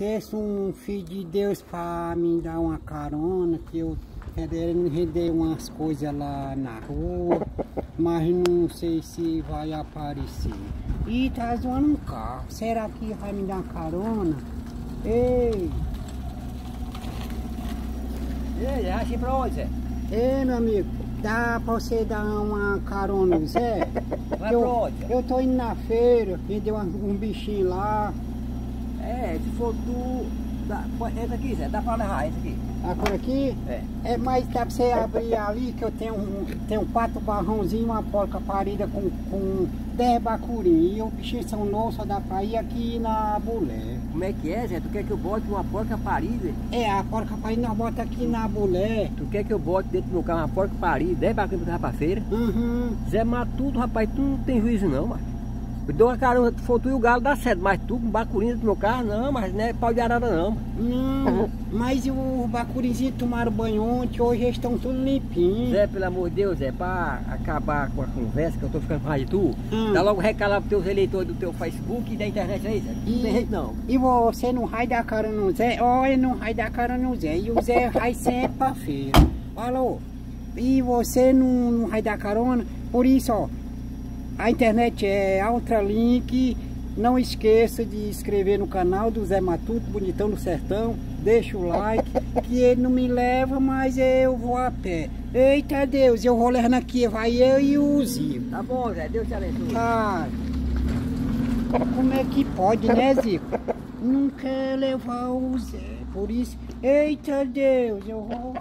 Tesse um filho de Deus pra me dar uma carona, que eu querendo render umas coisas lá na rua, mas não sei se vai aparecer. E tá zoando um carro. Será que vai me dar carona? Ei! Ei, acha pra onde, Zé? Ei, meu amigo, dá pra você dar uma carona Zé? Vai eu, pra onde? eu tô indo na feira, vender um, um bichinho lá. É, se for tu. Dá, pô, esse aqui, Zé, dá pra levar esse aqui. Ah, por aqui? É. É, mas dá pra você abrir ali que eu tenho, um, tenho quatro barrãozinhos, uma porca parida com, com dez bacurinhos. E os bichinhos são novos, só dá pra ir aqui na bulé. Como é que é, Zé? Tu quer que eu bote uma porca parida? É, a porca parida nós bota aqui na bulé. Tu quer que eu bote dentro do meu carro uma porca parida, 10 bacanas pra pra feira? Uhum. Zé, mas tudo, rapaz, tu não tem juízo não, mano. Dou uma carona, se for tu e o galo dá certo, mas tu com bacurinha do meu carro, não, mas não é pau de arara não. Não, mas o bacurinzinho tomaram banho ontem, hoje eles estão tudo limpinhos. Zé, pelo amor de Deus, Zé, pra acabar com a conversa que eu tô ficando raiva de tu, Hum. dá logo lá pros teus eleitores do teu Facebook e da internet aí, Zé. Não tem jeito não. E você não vai dar cara no Zé? Olha, não vai dar cara no Zé. E o Zé vai sempre pra feira. Falou. E você não, não vai dar carona? Por isso, ó. A internet é Ultralink. Não esqueça de inscrever no canal do Zé Matuto, Bonitão do Sertão. Deixa o like, que ele não me leva, mas eu vou a pé. Eita Deus, eu vou levando aqui, vai eu e o Zico. Tá bom, Zé, Deus te abençoe. Ah, como é que pode, né, Zico? Não quer levar o Zé, por isso. Eita Deus, eu vou.